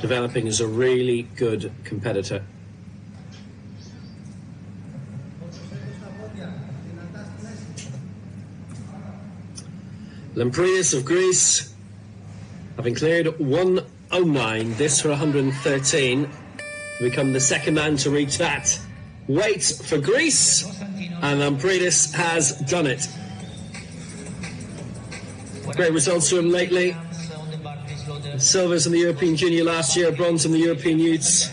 developing as a really good competitor. Lampridis of Greece, having cleared 109, this for 113, to become the second man to reach that weight for Greece, and Lampridis has done it. Great results for him lately. Silvers in the European Junior last year, bronze in the European Youths.